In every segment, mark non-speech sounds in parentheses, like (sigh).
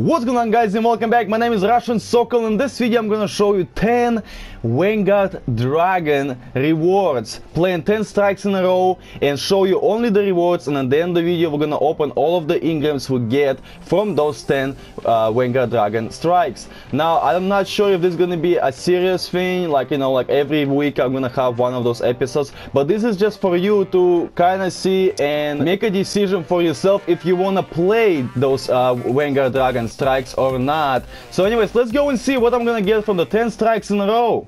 What's going on guys and welcome back, my name is Russian Sokol in this video I'm gonna show you 10 Vanguard Dragon rewards. Playing 10 strikes in a row and show you only the rewards and at the end of the video we're gonna open all of the engrams we get from those 10 uh, Vanguard Dragon strikes. Now I'm not sure if this is gonna be a serious thing like you know like every week I'm gonna have one of those episodes but this is just for you to kind of see and make a decision for yourself if you wanna play those uh, Vanguard Dragon strikes or not. So anyways, let's go and see what I'm gonna get from the 10 strikes in a row.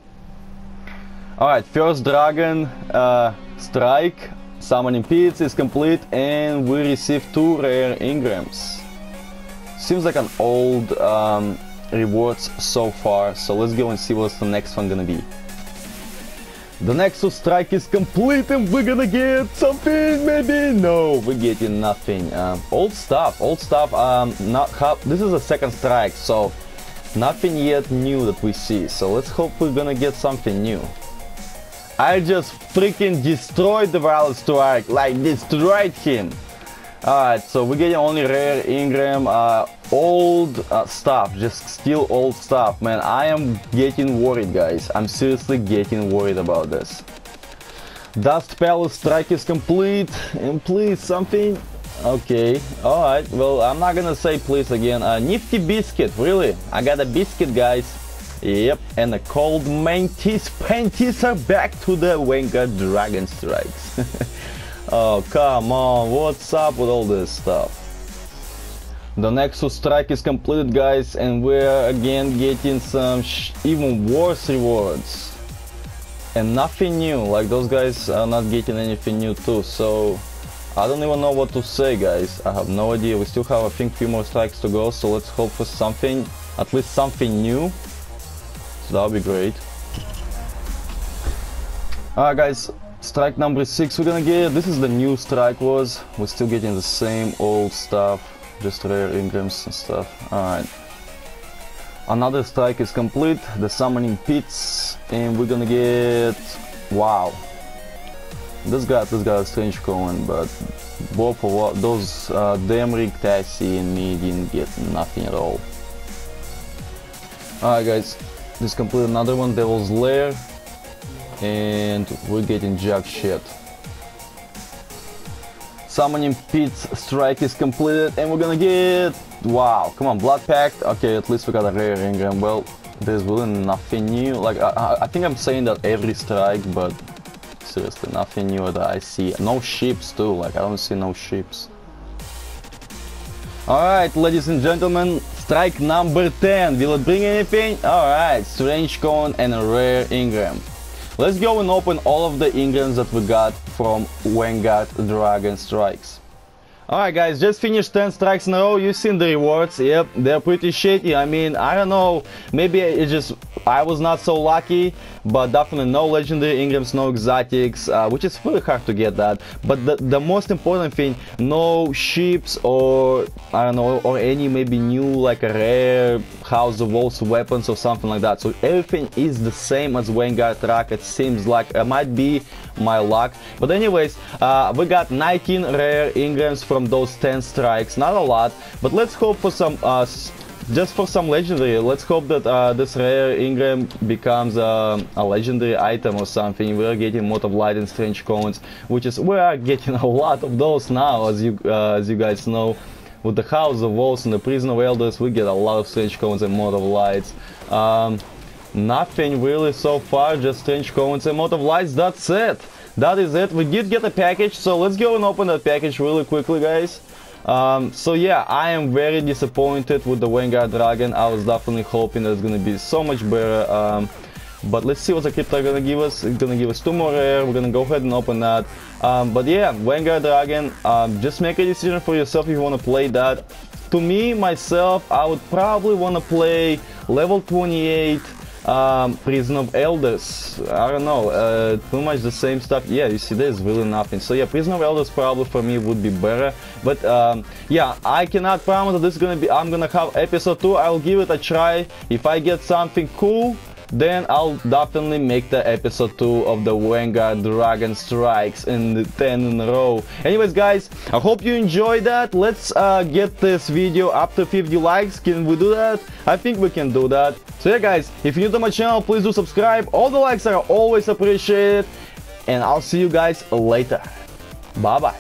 Alright, first dragon uh, strike, summoning pits is complete and we receive two rare engrams. Seems like an old um, rewards so far, so let's go and see what's the next one gonna be. The Nexus strike is complete and we're gonna get something, maybe? No, we're getting nothing. Um, old stuff, old stuff, um, not this is a second strike, so nothing yet new that we see. So let's hope we're gonna get something new. I just freaking destroyed the Violet Strike, like destroyed him. Alright, so we're getting only rare engram, uh, old uh, stuff, just still old stuff, man. I am getting worried, guys. I'm seriously getting worried about this. Dust Palace strike is complete, and please, something... Okay, alright, well, I'm not gonna say please again. Uh, nifty biscuit, really? I got a biscuit, guys. Yep, and the cold mantis panties are back to the Vanguard Dragon Strikes. (laughs) Oh, come on, what's up with all this stuff? The Nexus strike is completed, guys, and we're again getting some even worse rewards. And nothing new, like those guys are not getting anything new too, so... I don't even know what to say, guys. I have no idea. We still have, I think, few more strikes to go, so let's hope for something, at least something new. So that would be great. Alright, guys, Strike number 6 we're gonna get. This is the new strike was. We're still getting the same old stuff. Just rare engrams and stuff. Alright. Another strike is complete. The summoning pits. And we're gonna get... Wow. This guy, this guy is strange coin, but both of those uh, Demric, Tassi and me didn't get nothing at all. Alright guys, this complete another one, Devil's Lair and we're getting jack shit. Summoning Pits strike is completed and we're gonna get... Wow, come on, Blood Pact. Okay, at least we got a rare engram. Well, there's really nothing new. Like, I, I think I'm saying that every strike, but seriously, nothing new that I see. No ships too, like I don't see no ships. Alright, ladies and gentlemen, strike number 10. Will it bring anything? Alright, Strange Coin and a rare engram. Let's go and open all of the engrams that we got from Vanguard Dragon Strikes. Alright guys, just finished 10 strikes in a row, you've seen the rewards, yep, they're pretty shitty, I mean, I don't know, maybe it just, I was not so lucky, but definitely no legendary engrams, no exotics, uh, which is really hard to get that, but the, the most important thing, no ships or, I don't know, or any maybe new, like a rare House of Wolves weapons or something like that, so everything is the same as Vanguard Track, it seems like, it might be my luck, but anyways, uh, we got 19 rare engrams from from those 10 strikes. Not a lot, but let's hope for some, uh, just for some legendary. Let's hope that uh, this rare engram becomes uh, a legendary item or something. We're getting Mote of Light and Strange Coins, which is, we are getting (laughs) a lot of those now, as you, uh, as you guys know. With the House of Wolves and the Prison of Elders, we get a lot of Strange Coins and Mote of Lights. Um, nothing really so far, just Strange Coins and Mote of Lights, that's it that is it. We did get a package so let's go and open that package really quickly guys. Um, so yeah I am very disappointed with the Vanguard Dragon. I was definitely hoping that it's gonna be so much better um, but let's see what the crypto gonna give us. It's gonna give us two more rare. We're gonna go ahead and open that. Um, but yeah Vanguard Dragon um, just make a decision for yourself if you want to play that. To me myself I would probably want to play level 28 um, Prison of Elders, I don't know, uh, pretty much the same stuff. Yeah, you see, there's really nothing. So yeah, Prison of Elders probably for me would be better. But um, yeah, I cannot promise that this is gonna be. I'm gonna have episode two. I'll give it a try. If I get something cool, then I'll definitely make the episode 2 of the Vanguard Dragon Strikes in 10 in a row. Anyways guys, I hope you enjoyed that. Let's uh, get this video up to 50 likes. Can we do that? I think we can do that. So yeah guys, if you're new to my channel, please do subscribe. All the likes are always appreciated. And I'll see you guys later. Bye bye.